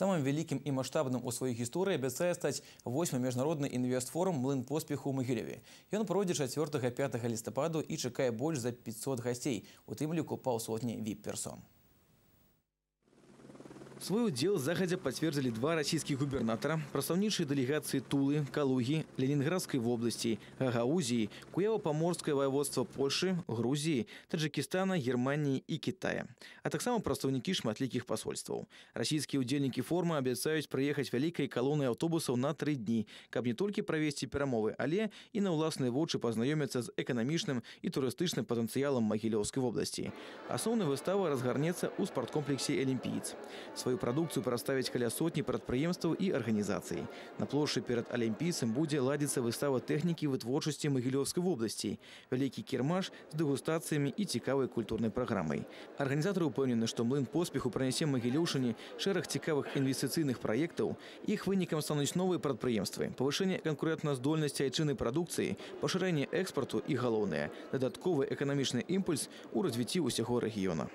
Самым вялікім і маштабным у сваёй гісторыі абяцае стаць восьмы міжнародны інвестфорум млын поспеху ў Магілеве. Ён пройдзе 4-5 лістападу і чакае больш за 500 гасцей, у тым ліку паўсотні віп-персон. Свой удел захадзя пацвердзілі два расійскіх губернатара, прадстаўнічыя дэлегацыі Тулы, Калугі, Ленінградскай вобласці, Гагаузіі, Куява-Паморскае воеводства Польшы, Грузіі, Таджикістана, Германіі і Китая, а таксама прадстаўнікі шматлікіх пасольстваў. Расійскія ўдзельнікі форума абяцаюць прыехаць вялікай калонай аўтобусаў на тры дні, каб не толькі правесці перамовы, але і на ўласныя вочы пазнаёміцца з эканамічным і турыстычным патэнцыялам Магілёўскай вобласці. Асноўная выстава разгарнецца ў спарткомплексе Алімпіец. Сваю прадукцыю прадставіць каля сотні прадпрыемстваў і арганізацый. На плошчы перад алімпійцам будзе ладзіцца выстава тэхнікі вытворчасці Магілёўскай вобласці, вялікі кірмаш з дэгустацыямі і цікавай культурнай праграмай. Арганізатары ўпэўнены, што млын поспеху пранясе Магілёўшыне шэраг цікавых інвестыцыйных праектаў. Іх вынікам стануць новыя прадпрыемствы, павышэнне канкурэнтназдольнасці айчыннай прадукцыі, пашырэнне экспарту і галоўнае дадатковы эканамічны імпульс у развіцці ўсяго рэгіёна.